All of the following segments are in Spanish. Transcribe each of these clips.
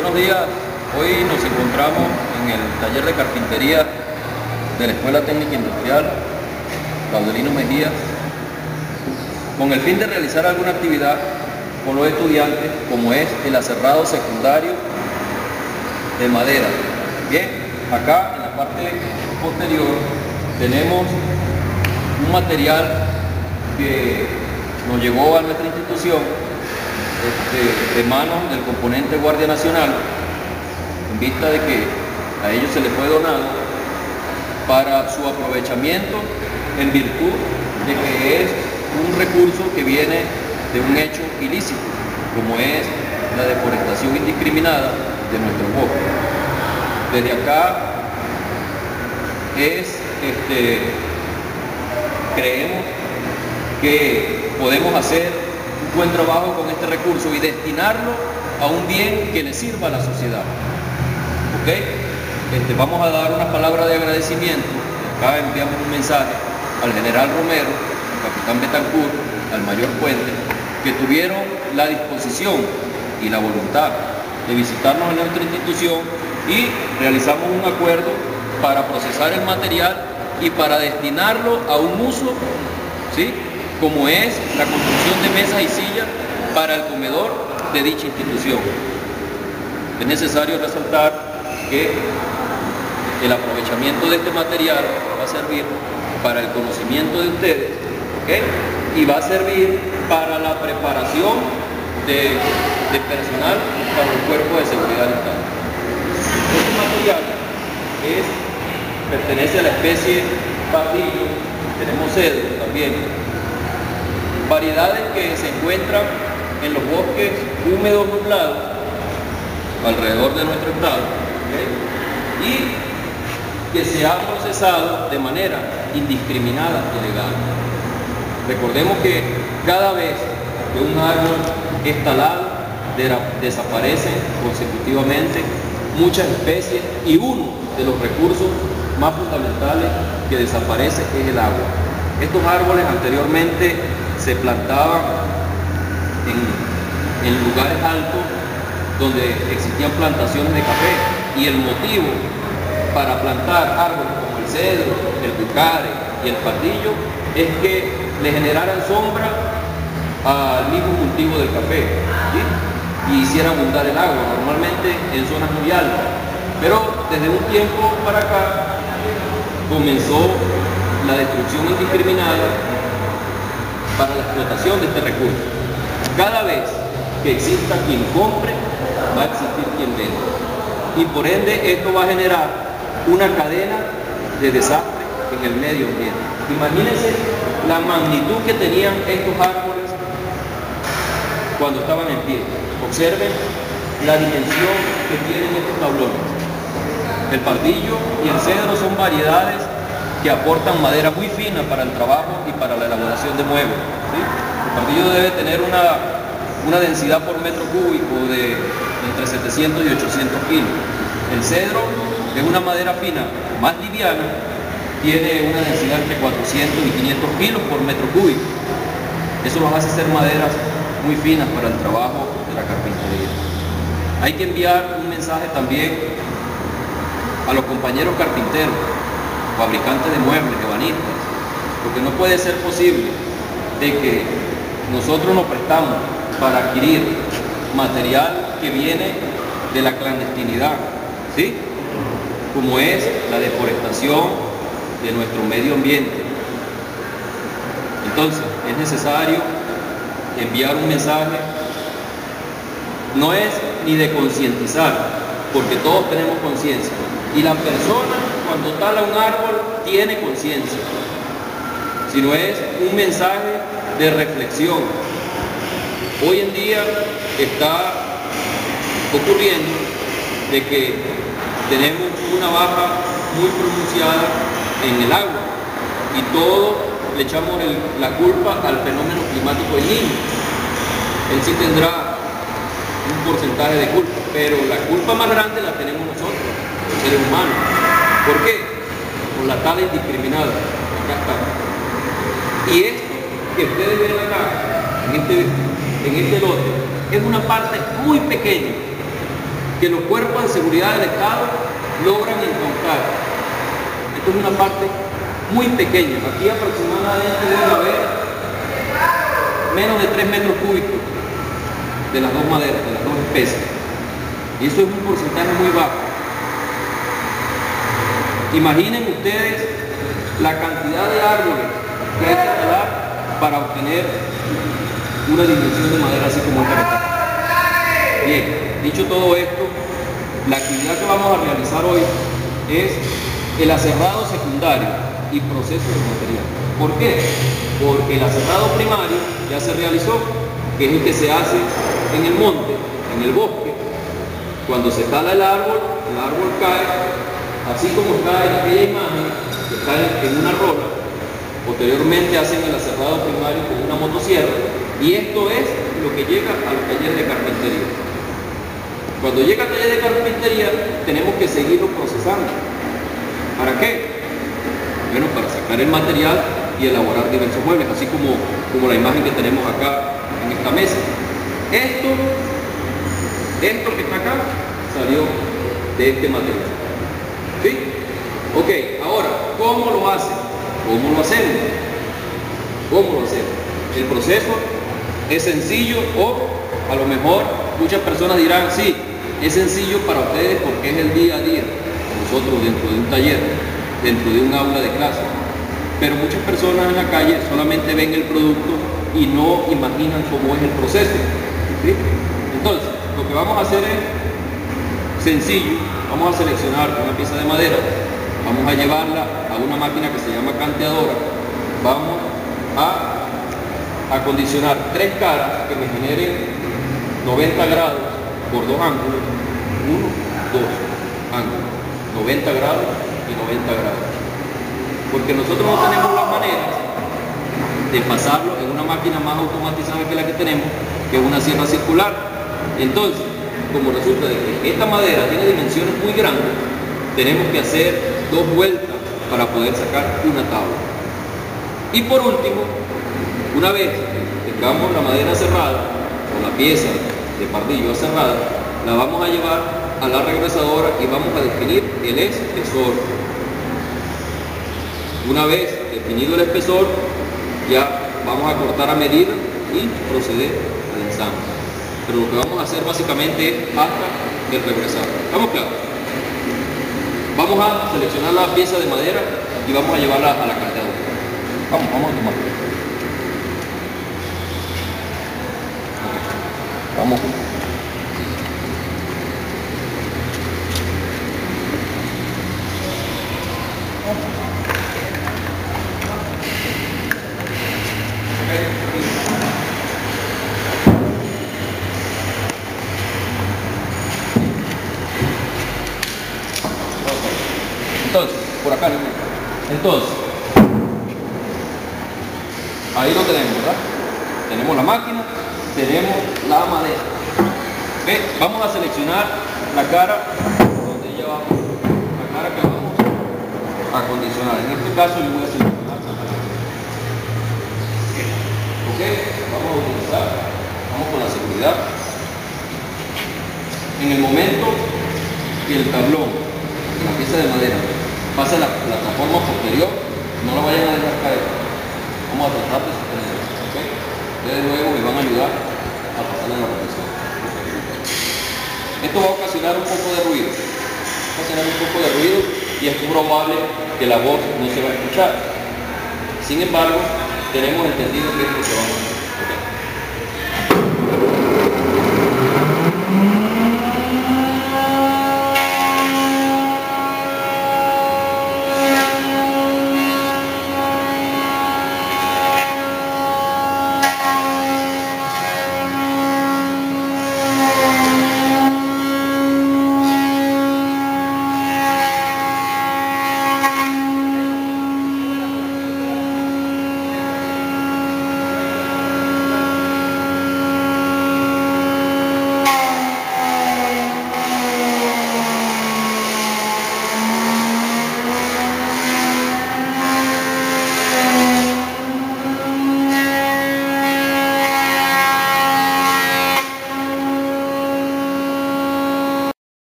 Buenos días, hoy nos encontramos en el taller de carpintería de la Escuela Técnica Industrial Claudelino Mejía con el fin de realizar alguna actividad con los estudiantes como es el acerrado secundario de madera. Bien, acá en la parte posterior tenemos un material que nos llegó a nuestra institución este, de manos del componente Guardia Nacional, en vista de que a ellos se les fue donado para su aprovechamiento en virtud de que es un recurso que viene de un hecho ilícito, como es la deforestación indiscriminada de nuestro bosques. Desde acá es, este, creemos que podemos hacer buen trabajo con este recurso y destinarlo a un bien que le sirva a la sociedad. ¿Ok? Este, vamos a dar unas palabras de agradecimiento. Acá enviamos un mensaje al general Romero, al capitán Betancourt, al mayor Puente, que tuvieron la disposición y la voluntad de visitarnos en nuestra institución y realizamos un acuerdo para procesar el material y para destinarlo a un uso ¿sí? Como es la construcción de mesas y sillas para el comedor de dicha institución. Es necesario resaltar que el aprovechamiento de este material va a servir para el conocimiento de ustedes y va a servir para la preparación de, personal para el cuerpo de seguridad interna. Este material pertenece a la especie patillo, tenemos cedro también, variedades que se encuentran en los bosques húmedos nublados alrededor de nuestro estado y que se ha procesado de manera indiscriminada y legal. Recordemos que cada vez que un árbol es talado, desaparecen consecutivamente muchas especies y uno de los recursos más fundamentales que desaparece es el agua. Estos árboles anteriormente se plantaban en, lugares altos donde existían plantaciones de café y el motivo para plantar árboles como el cedro, el bucare y el patillo es que le generaran sombra al mismo cultivo del café y hicieran abundar el agua, normalmente en zonas muy altas. Pero desde un tiempo para acá comenzó la destrucción indiscriminada para la explotación de este recurso. Cada vez que exista quien compre, va a existir quien venda. Y por ende esto va a generar una cadena de desastre en el medio ambiente. Imagínense la magnitud que tenían estos árboles cuando estaban en pie. Observen la dimensión que tienen estos tablones. El pardillo y el cedro son variedades que aportan madera muy fina para el trabajo y para la elaboración de muebles. El pardillo debe tener una, una densidad por metro cúbico de entre 700 y 800 kilos. El cedro es una madera fina más liviana, tiene una densidad entre 400 y 500 kilos por metro cúbico. Eso nos hace ser maderas muy finas para el trabajo de la carpintería. Hay que enviar un mensaje también a los compañeros carpinteros fabricantes de muebles, ebanistas, porque no puede ser posible de que nosotros nos prestamos para adquirir material que viene de la clandestinidad, ¿sí? como es la deforestación de nuestro medio ambiente. Entonces, es necesario enviar un mensaje, no es ni de concientizar, porque todos tenemos conciencia, y la persona cuando tala un árbol tiene conciencia, sino es un mensaje de reflexión. Hoy en día está ocurriendo de que tenemos una baja muy pronunciada en el agua y todos le echamos la culpa al fenómeno climático del niño. Él sí tendrá un porcentaje de culpa, pero la culpa más grande la tenemos nosotros, los seres humanos. ¿Por qué? Por la tala indiscriminada. Acá está. Y esto que ustedes ven acá, en este, en este lote, es una parte muy pequeña que los cuerpos de seguridad del Estado logran encontrar. Esto es una parte muy pequeña. Aquí aproximadamente debe haber menos de 3 metros cúbicos de las dos maderas, de las dos especies. Y eso es un porcentaje muy bajo. Imaginen ustedes la cantidad de árboles que hay que talar para obtener una dimensión de madera así como esta Bien, dicho todo esto, la actividad que vamos a realizar hoy es el aserrado secundario y proceso de material. ¿Por qué? Porque el aserrado primario ya se realizó, que es el que se hace en el monte, en el bosque. Cuando se tala el árbol, el árbol cae, así como está en aquella imagen, que está en una rola. Posteriormente hacen el aserrado primario con una motosierra y esto es lo que llega a los talleres de carpintería. Cuando llega al taller de carpintería tenemos que seguirlo procesando. ¿Para qué? Bueno, para sacar el material y elaborar diversos muebles, así como, como la imagen que tenemos acá en esta mesa. Esto, esto que está acá, salió de este material. ¿Sí? Ok, ahora, ¿cómo lo hace? ¿Cómo lo hacemos? ¿Cómo lo hacemos? El proceso es sencillo o a lo mejor muchas personas dirán, sí, es sencillo para ustedes porque es el día a día. Nosotros dentro de un taller, dentro de un aula de clase, pero muchas personas en la calle solamente ven el producto y no imaginan cómo es el proceso. Entonces, lo que vamos a hacer es sencillo, vamos a seleccionar una pieza de madera, vamos a llevarla a una máquina que se llama canteadora, vamos a acondicionar tres caras que me generen 90 grados por dos ángulos, uno, dos ángulos, 90 grados y 90 grados. Porque nosotros no tenemos las maneras de pasarlo en una máquina más automatizada que la que tenemos, que es una sierra circular. Entonces, como resulta de que esta madera tiene dimensiones muy grandes, tenemos que hacer dos vueltas para poder sacar una tabla. Y por último, una vez que tengamos la madera cerrada, o la pieza de pardillo cerrada, la vamos a llevar a la regresadora y vamos a definir el espesor una vez definido el espesor, ya vamos a cortar a medida y proceder al ensamble. Pero lo que vamos a hacer básicamente es hasta el regresar. ¿Estamos claros? Vamos a seleccionar la pieza de madera y vamos a llevarla a la cartera. Vamos, vamos a tomar. Vamos. Entonces, por acá, entonces, ahí lo tenemos, ¿verdad? Tenemos la máquina, tenemos la madera. Vamos a seleccionar la cara donde ya vamos, la cara que vamos a acondicionar. En este caso yo voy a seleccionar Ok, vamos a utilizar, vamos con la seguridad. En el momento que el tablón, la pieza de madera, pasa la plataforma posterior, no la vayan a dejar caer. Vamos a tratar de sostenerla. ¿okay? Ustedes luego me van a ayudar a pasarla en la presión. Esto va a ocasionar un poco de ruido. Va a ocasionar un poco de ruido y es probable que la voz no se va a escuchar. Sin embargo, tenemos entendido que es lo que vamos a hacer.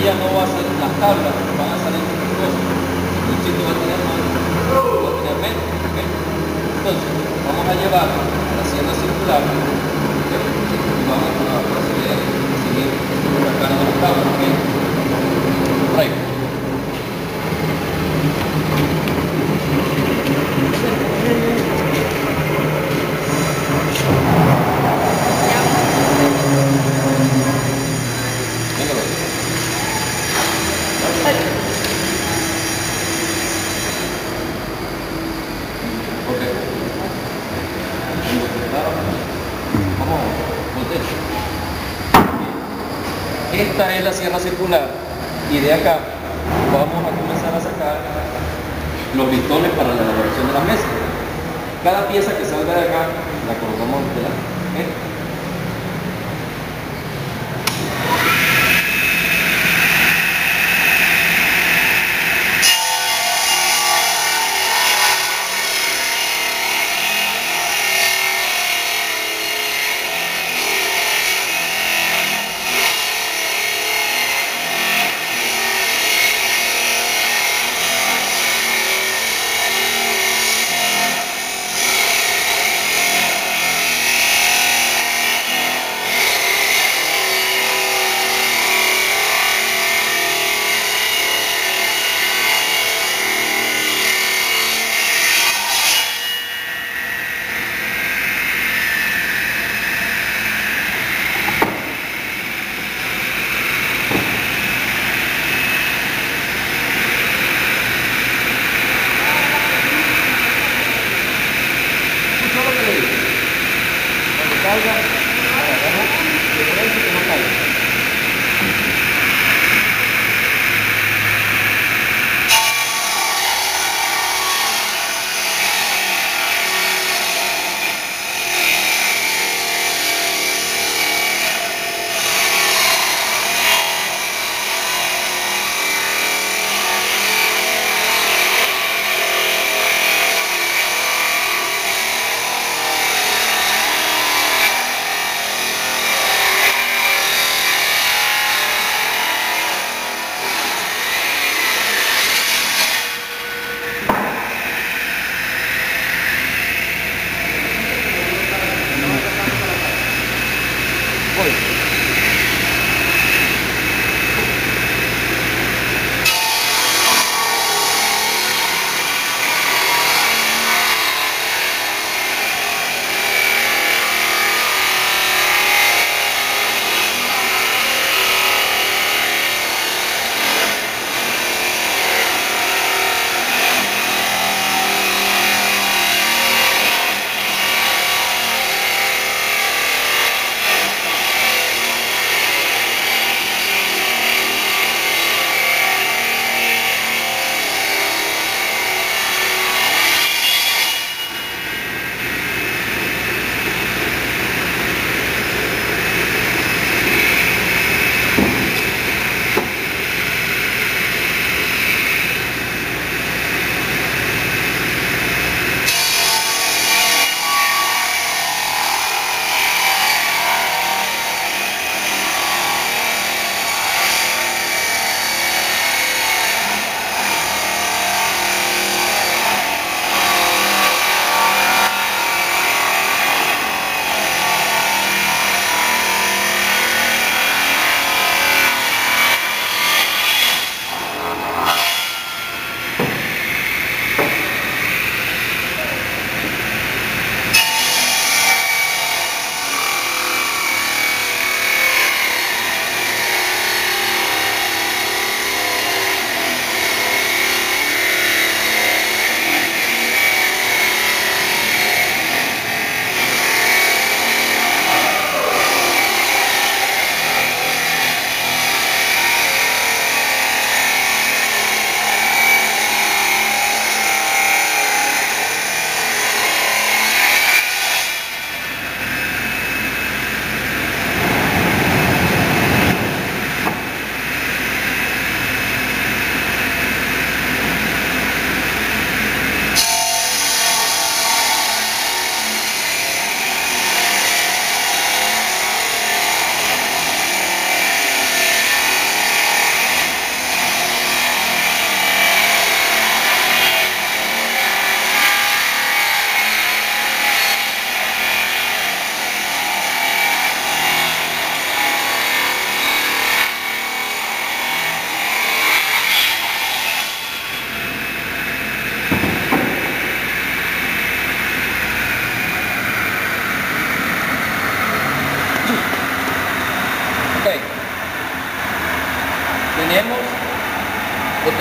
Ella no va a ser, las tablas van a salir defectuosas. Un sitio va a tener más, va a tener menos. Entonces, vamos a llevar a la sierra circular y vamos a proceder a seguir la cara de los tablas. Right. Esta la sierra circular y de acá vamos a comenzar a sacar los listones para la elaboración de la mesa. Cada pieza que salga de acá la colocamos. Escuchó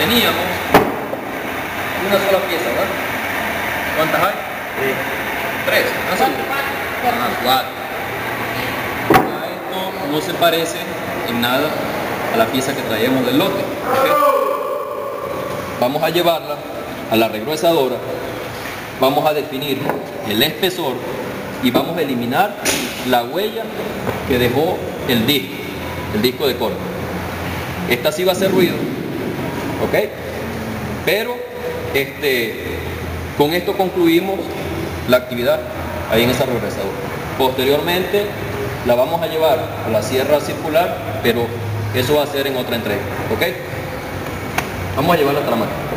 teníamos una sola pieza, ¿verdad? ¿Cuántas hay? Tres. ¿no? Ah, cuatro. Ya esto no se parece en nada a la pieza que traemos del lote. Vamos a llevarla a la regruesadora, vamos a definir el espesor y vamos a eliminar la huella que dejó el disco, el disco de corte. Esta sí va a hacer ruido, ¿ok? Pero este, con esto concluimos la actividad ahí en esa regresadora. Posteriormente la vamos a llevar a la sierra circular, pero eso va a ser en otra entrega, ¿ok? Vamos a llevarla a la.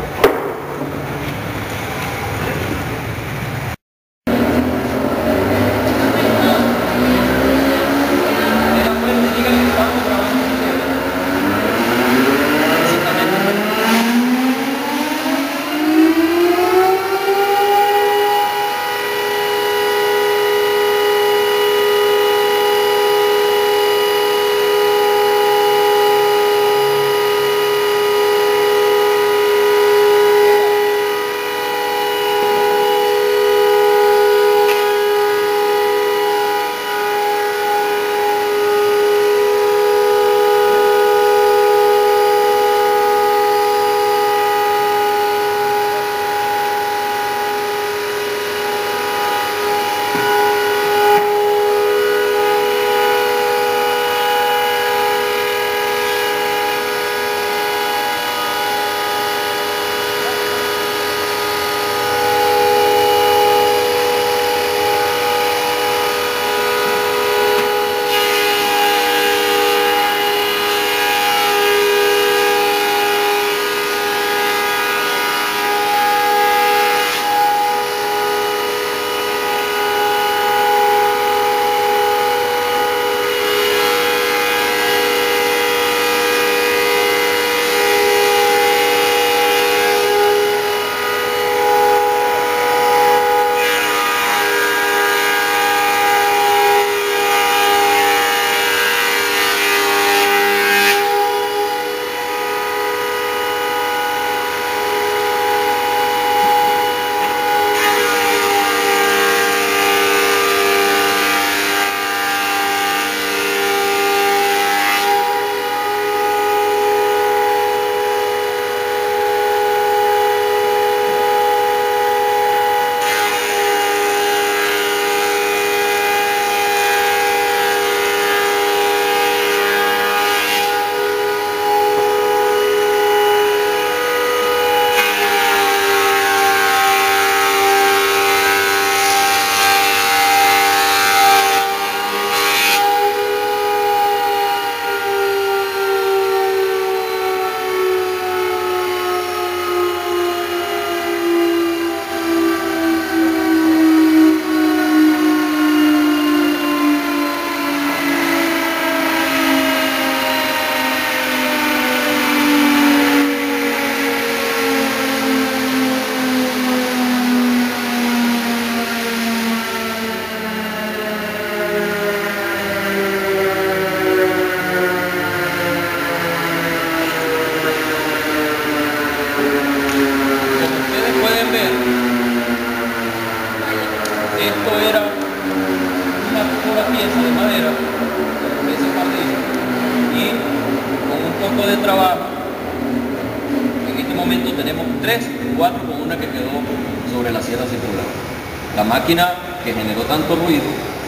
Que generó tanto ruido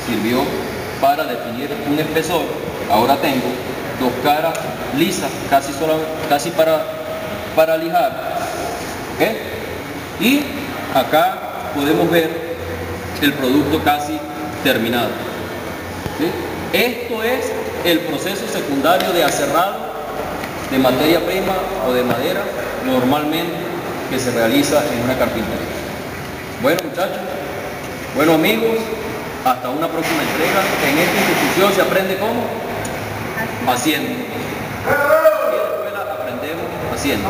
sirvió para definir un espesor. Ahora tengo dos caras lisas, casi, solo, casi para, para lijar. Y acá podemos ver el producto casi terminado. Esto es el proceso secundario de aserrado de materia prima o de madera normalmente que se realiza en una carpintería. Bueno muchachos, bueno amigos, hasta una próxima entrega. En esta institución se aprende cómo? Haciendo. En la escuela aprendemos haciendo.